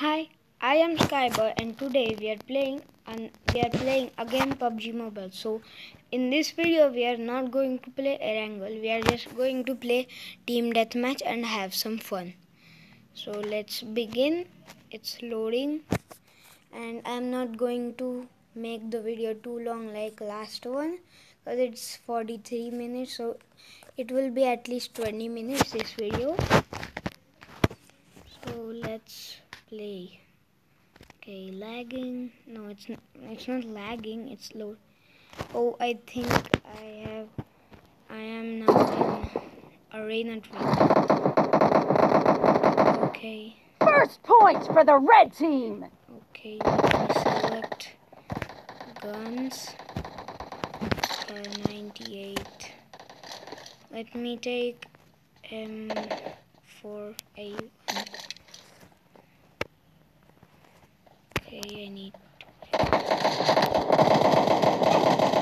Hi, I am Skyboy and today we are playing and we are playing again PUBG Mobile. So in this video we are not going to play Erangel. We are just going to play team deathmatch and have some fun. So let's begin. It's loading and I'm not going to make the video too long like last one because it's 43 minutes so it will be at least 20 minutes this video so let's play okay lagging. No it's not it's not lagging. It's low. Oh i think i have i am now in arena training okay. First point for the red team. okay let me select guns. Uh, 98 let me take m4a1 okay i need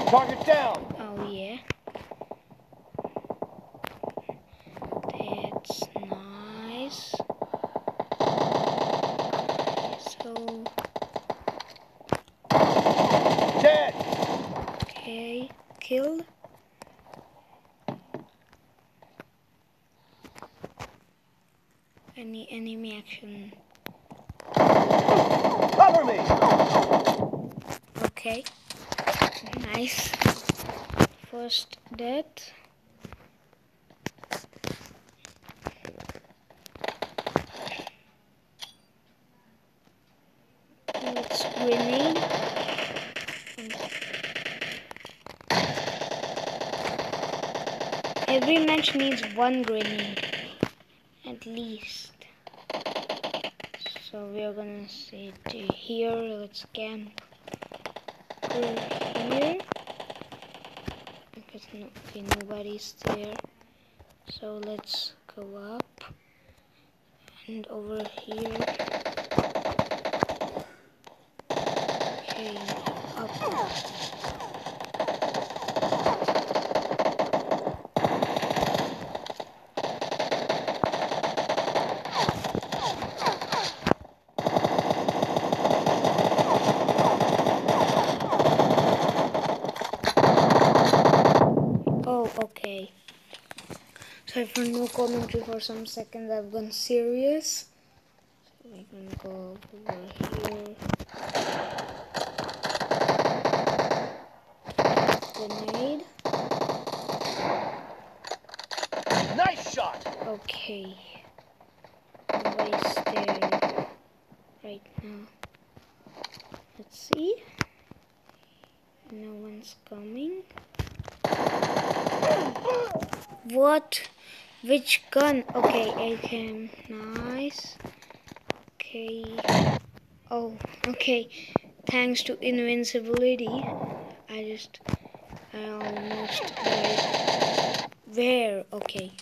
Target down. Oh yeah. That's nice. So Dead. okay, killed. Any enemy action. Cover me. Okay. Nice. First death. Let's grenade. Every match needs one grenade. At least. So we are gonna sit here. Let's camp over here because no, okay, nobody's there so let's go up and over here okay up oh okay sorry for no commentary for some seconds I've gone serious so we're gonna go over here grenade Nice shot. Okay. Nobody's there right now. Let's see. No one's coming. What? Which gun? Okay, AKM. Nice. Okay. Oh, okay. Thanks to invincibility, I just. I almost died. Where? Okay.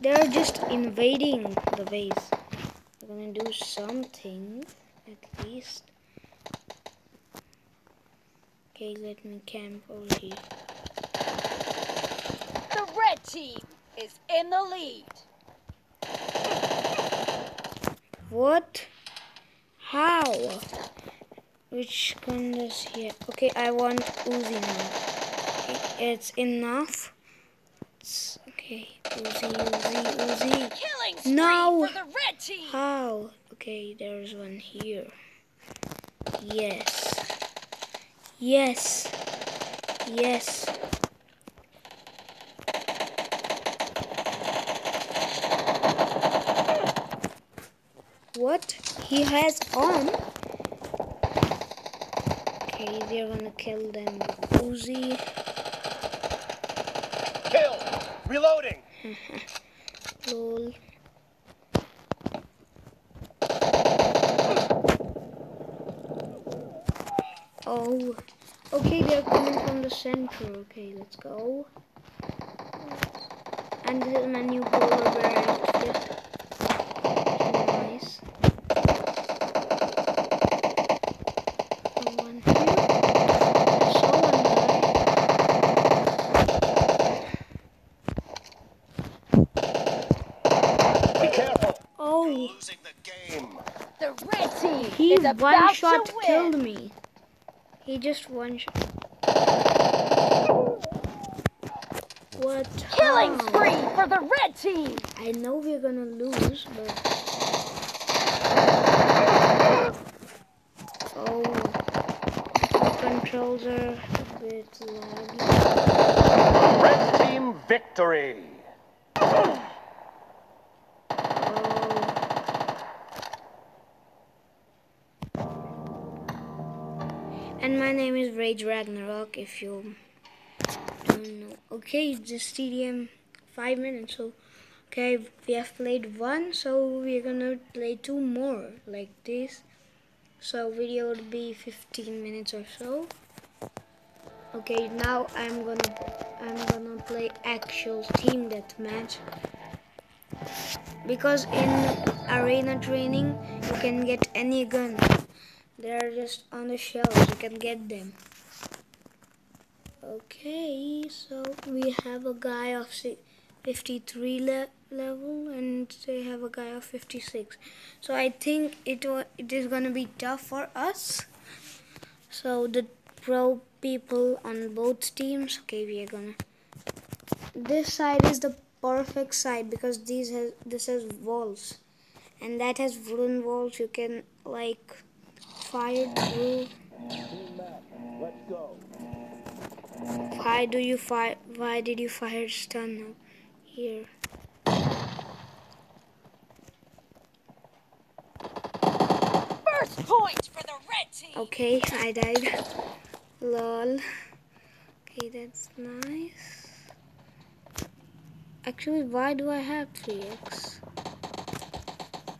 They're just invading the base. We're gonna do something, at least. Okay, let me camp over here. The red team is in the lead. What? How? Which gun does he? Okay, I want Uzi now. Okay, it's enough. It's okay. Uzi, Uzi, Uzi. Killing No. for the red team. How? Okay, there's one here. Yes. Yes. Yes. What? He has on. Okay, they're gonna kill them with Uzi. Kill. Reloading. Lol. Oh, okay, they're coming from the center. Okay, let's go. And this is my new polar bear outfit. Nice. Someone here. I saw one guy. Be careful. Oh, losing the game. The red team He is one shot to win. killed me. He just one shot. What? Killing how? spree for the red team. I know we're gonna lose, but oh, the controls are a bit laggy. Red team victory. My name is Rage Ragnarok. If you don't know, okay, just TDM five minutes. So, okay, we have played one, so we're gonna play two more like this. So video will be 15 minutes or so. Okay, now I'm gonna I'm gonna play actual team deathmatch because in arena training you can get any gun. They're just on the shelves. You can get them. Okay, so we have a guy of 53 le- level and they have a guy of 56. So I think it it is gonna be tough for us. So the pro people on both teams. Okay, we are gonna. This side is the perfect side because these has this has walls, and that has wooden walls. You can like fire through. Why do you fire? Why did you fire stun now? Here. First point for the red team. Okay, I died. Lol. Okay, that's nice. Actually, why do I have 3x?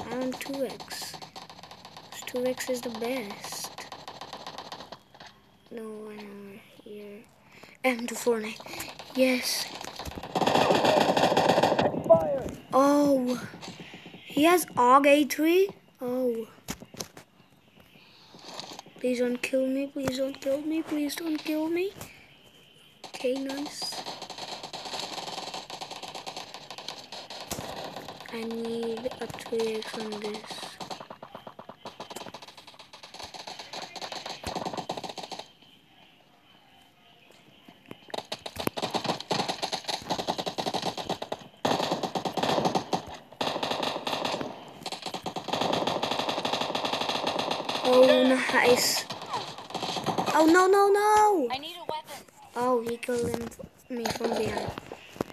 I want 2x. 2x is the best. No one here. M249. Yes. Fire. Oh. He has AUG A3? Oh. Please don't kill me. Please don't kill me. Please don't kill me. Okay, nice. I need a 3x on this. Oh, nice. Oh, no, no, no. I need a weapon. Oh, he killed him, me from behind.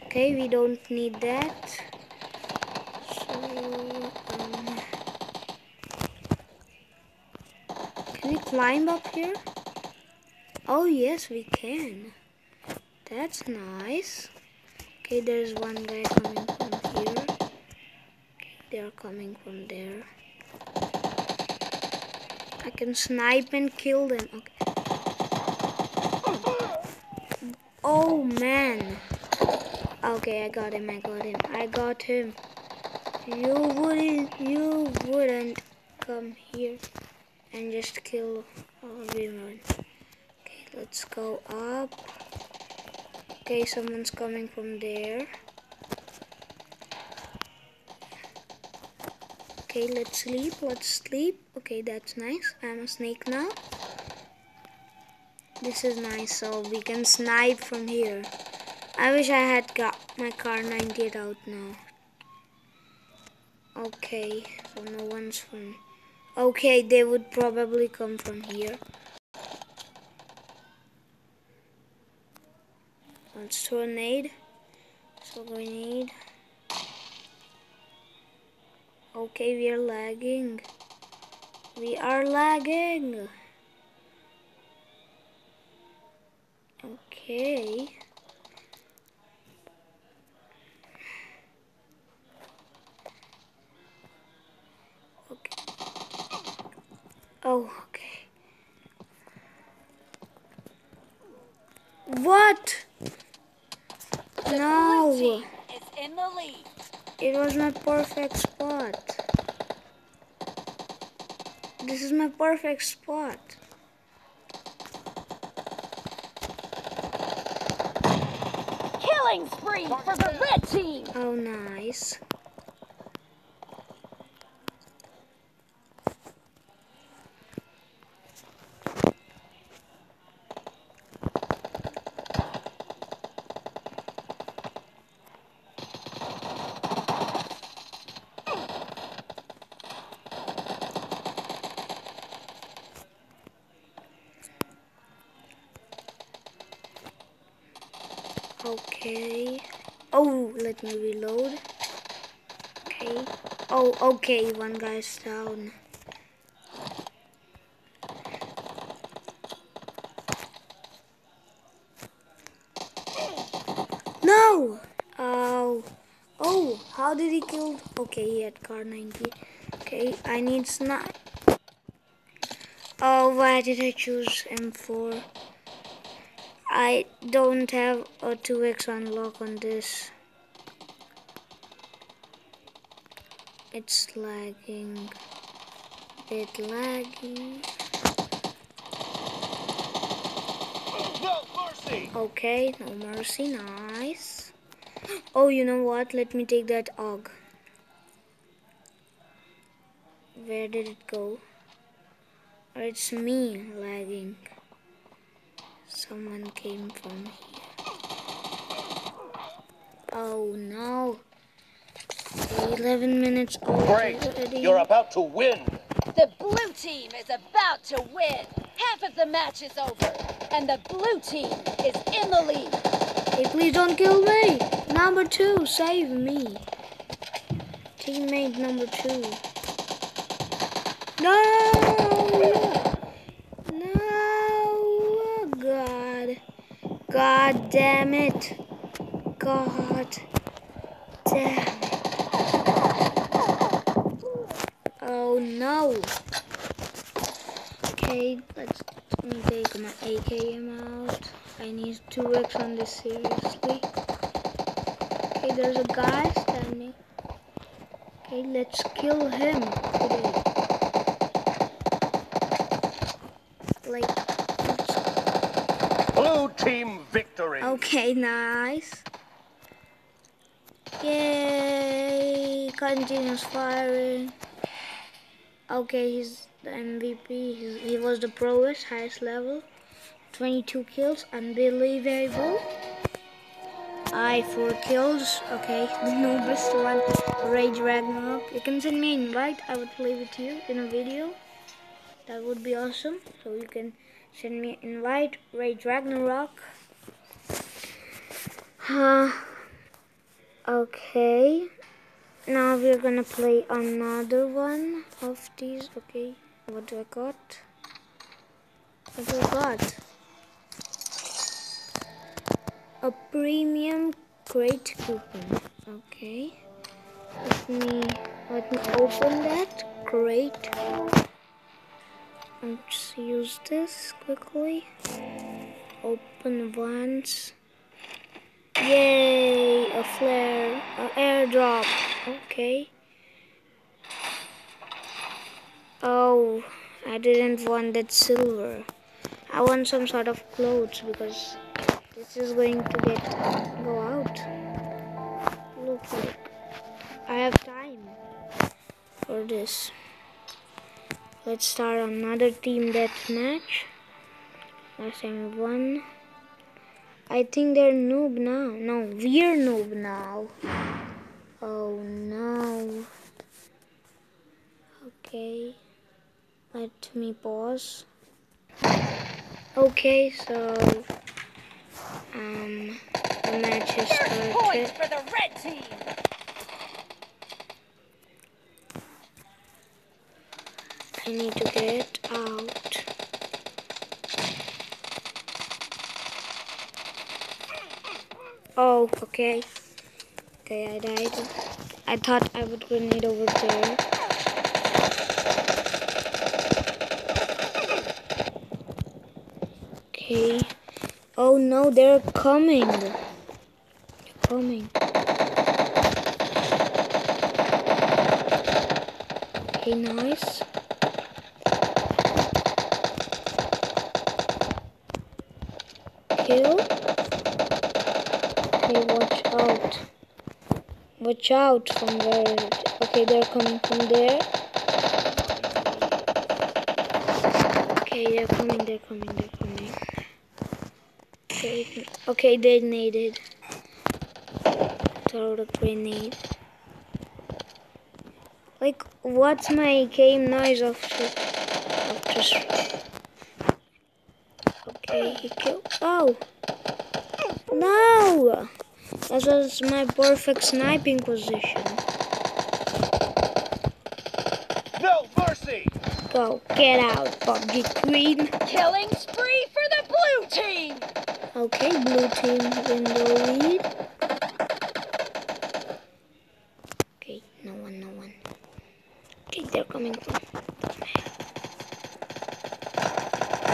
Okay, we don't need that. So, um, can we climb up here? Oh, yes, we can. That's nice. Okay, there's one guy coming from here. Okay, they're coming from there. I can snipe and kill them. Okay. Oh man. Okay, I got him. I got him. I got him. You wouldn't. You wouldn't come here and just kill everyone. Okay, let's go up. Okay, someone's coming from there. Okay, let's sleep. Let's sleep. Okay, that's nice. I'm a snake now. This is nice, so we can snipe from here. I wish I had got my Kar98 out now. Okay, so no one's from. Okay, they would probably come from here. Let's nade. So grenade. Okay, we are lagging. We are lagging. Okay. Oh, okay. What? The No. blue team is in the lead. It was my perfect spot. This is my perfect spot. Killing spree for the red team. Oh, nice. Okay. Oh, let me reload. Okay. Oh, okay, one guy's down. No! Oh. Oh, how did he kill? Okay, he had car 90. Okay, I need snipe. Oh, why did I choose M4? I don't have a 2x unlock on this. It's lagging. Bit laggy. Okay, no mercy, nice. Oh, you know what? Let me take that AUG. Where did it go? Or it's me lagging. Someone came from here. Oh no. 11 minutes Great! You're about to win! The blue team is about to win. Half of the match is over, and the blue team is in the lead. Hey, please don't kill me. Number two, save me. Teammate number two. No! No! God. God damn it. God damn it. Oh no. Okay, let's let me take my AKM out. I need 2x on this seriously. Okay, there's a guy standing. Okay, let's kill him today. Like, Blue team victory! okay, nice. Yay! Continuous firing. Okay, he's the MVP. He's, he was the proest, highest level. 22 kills, unbelievable. I 4 kills. Okay, the noobest one, Rage Ragnarok. You can send me an invite. I would play with you in a video. That would be awesome. So you can send me an invite, Rage Ragnarok. Uh, okay. Now we're gonna play another one of these. Okay, what do I got? What do I got? A premium crate coupon. Okay. Let me let me open that crate. Let's use this quickly. Open once. Yay! A flare, an airdrop. Okay. Oh, I didn't want that silver. I want some sort of clothes because this is going to get go out. Look I have time for this. Let's start another team deathmatch. Last time won. I think they're noob now. No, we're noob now. Oh no. Okay. Let me pause. Okay, so um the match has First point for the red team. I need to get out. Oh, okay. Okay, I died. I thought I would grenade over there. Okay. Oh no, they're coming. They're coming. Okay, nice. Watch out from. Okay, they're coming from there. Okay, they're coming, they're coming, they're coming. Okay, okay they naded. Throw the grenade. Like, what's my game noise after? after Okay, he killed. Oh! No! That was my perfect sniping position. No mercy! Go, get out, PUBG Queen. Killing spree for the blue team! Okay, blue team in the lead. Okay, no one, no one. Okay, they're coming from.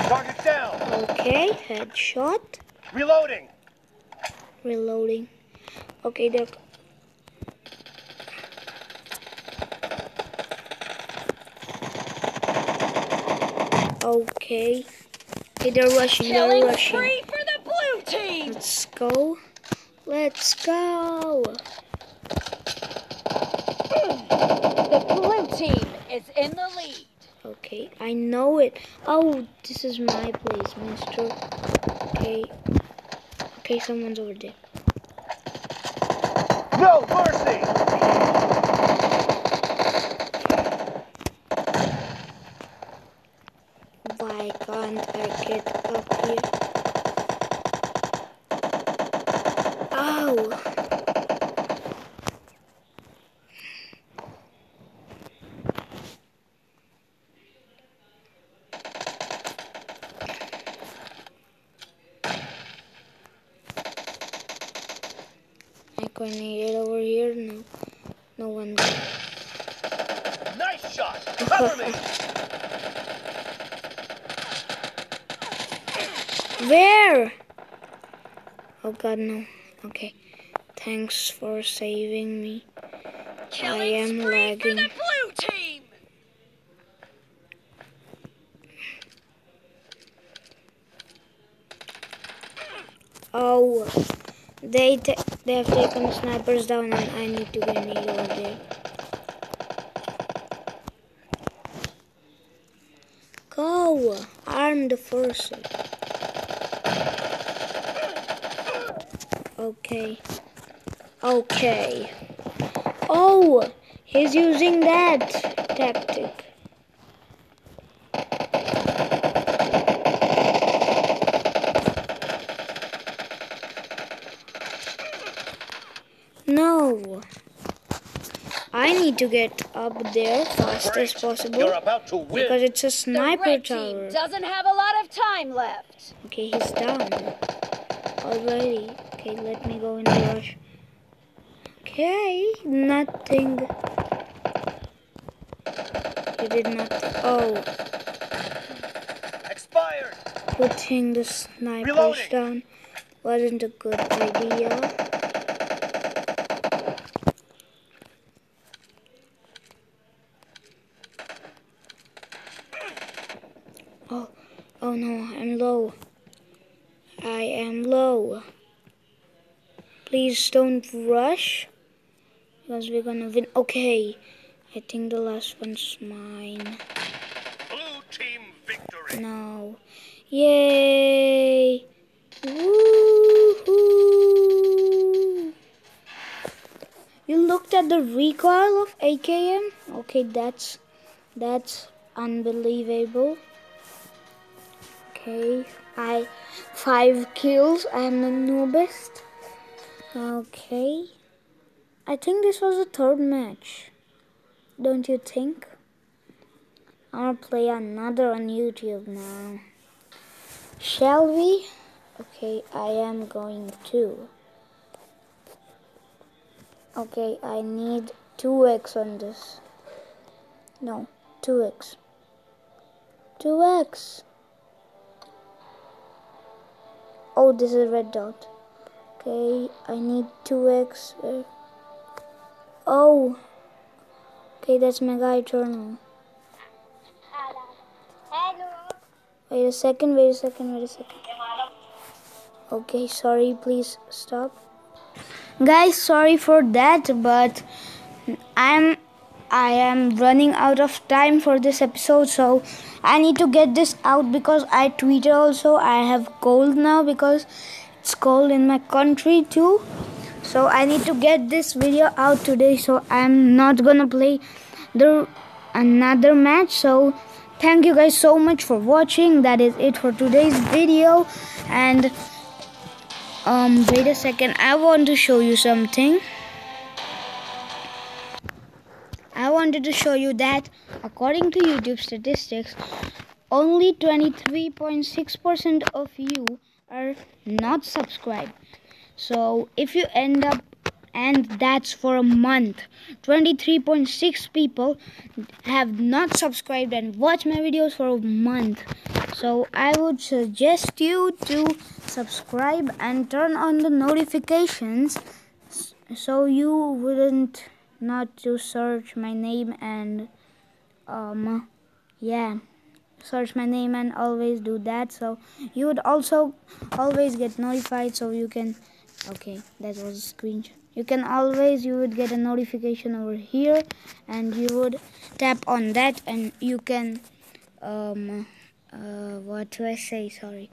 Target down! Okay, headshot. Reloading! Reloading. Okay, they're. Okay. Okay, they're rushing, they're rushing. for the blue team! Let's go. Let's go. The blue team is in the lead. Okay, I know it. Oh, this is my place, mister. Okay. Okay, someone's over there. No mercy! Why can't I get up here? Ow! I can it over here. No, no one. there. Nice shot! Cover me! Where? Oh god, no. Okay. Thanks for saving me. Killing am spree for the lagging. blue team! Oh, they they have taken the snipers down, and I need to grenade over there. Go, armed forces. Okay. Okay. Oh, he's using that tactic. No. I need to get up there fast as possible You're about to win! because it's a sniper red tower. team doesn't have a lot of time left. Okay, he's down already. Okay, let me go in the rush. Okay, nothing. You did not. Oh, Expired! putting the snipers Reloading. down wasn't a good idea. Oh, oh no, I'm low. I am low. Please don't rush. Because we're gonna win. Okay. I think the last one's mine. Blue team victory! No. Yay! Woohoo! You looked at the recoil of AKM? Okay, that's that's unbelievable. Okay, I five kills. I'm the noobest. Okay, I think this was the third match. Don't you think? I'll play another on YouTube now. Shall we? Okay, I am going to. Okay, I need 2x on this. No, 2x. 2x. Oh, this is a red dot. Okay, I need 2x. Where? Oh. Okay, that's Mega Eternal. Hello Wait a second, wait a second, wait a second. Okay, sorry, please stop. Guys, sorry for that, but I'm I am running out of time for this episode, so I need to get this out because I tweeted also I have cold now because it's cold in my country too. So I need to get this video out today, so I'm not gonna play the another match. So thank you guys so much for watching. That is it for today's video, and Um, wait a second. I want to show you something. I wanted to show you that according to YouTube statistics, only 23.6% of you are not subscribed. So if you end up and that's for a month 23.6 people have not subscribed and watched my videos for a month so i would suggest you to subscribe and turn on the notifications so you wouldn't not to search my name and um yeah search my name and always do that. So you would also always get notified so you can okay that was a screenshot. You can always you would get a notification over here and you would tap on that and you can um uh, what do I say? Sorry.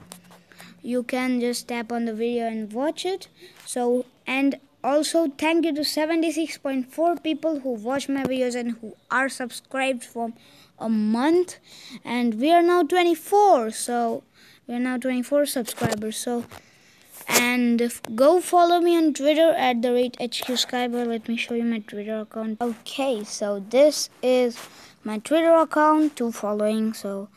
You can just tap on the video and watch it. So and also thank you to 76.4 people who watch my videos and who are subscribed for a month and we are now 24 so we are now 24 subscribers so and go follow me on twitter at the rate hq skyboy. Let me show you my twitter account. Okay so this is my twitter account to following so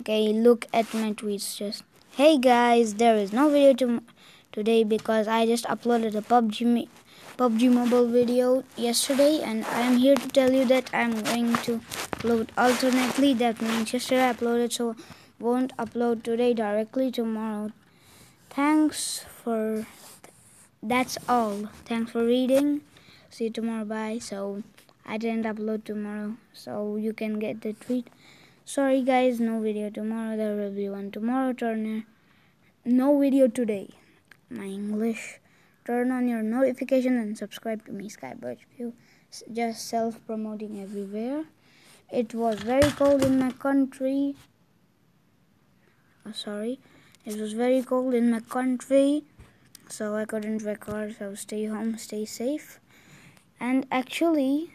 okay look at my tweets just. Hey guys there is no video to today because i just uploaded a pubg PUBG mobile video yesterday and I am here to tell you that I'm going to upload alternately. That means yesterday I uploaded so won't upload today directly tomorrow. Thanks for that's all. Thanks for reading. See you tomorrow. Bye. So i didn't upload tomorrow so you can get the tweet. Sorry guys. No video tomorrow. There will be one tomorrow turner. No video today. My english turn on your notification and subscribe to me skyboyhq just self-promoting everywhere it was very cold in my country oh, sorry it was very cold in my country, so I couldn't record. So stay home, stay safe. And actually,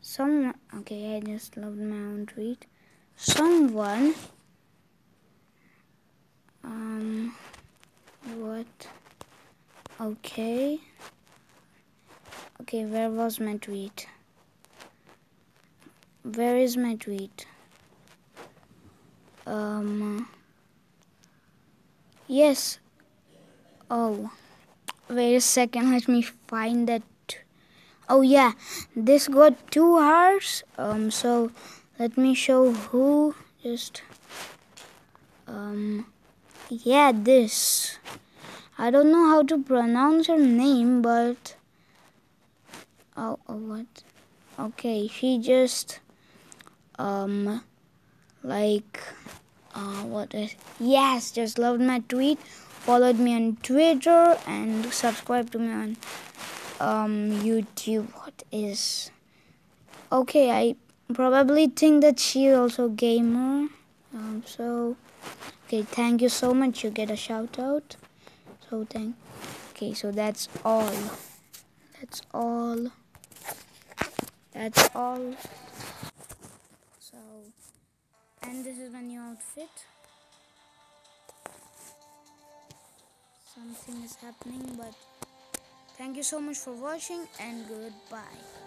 some okay, I just loved my own tweet. Someone, um, what? Okay, okay, where was my tweet? Where is my tweet? Um. Yes. Oh, wait a second. Let me find that. Oh yeah, this got two hearts. Um, so let me show who. Just um, yeah, this. I don't know how to pronounce her name, but oh, oh what? Okay, she just um, like uh, what is yes just loved my tweet followed me on twitter and subscribe to me on um, youtube what is okay i probably think that she also gamer um, so okay thank you so much you get a shout out so thank okay so that's all. That's all. That's all. So and this is my new outfit. Something is happening but thank you so much for watching and goodbye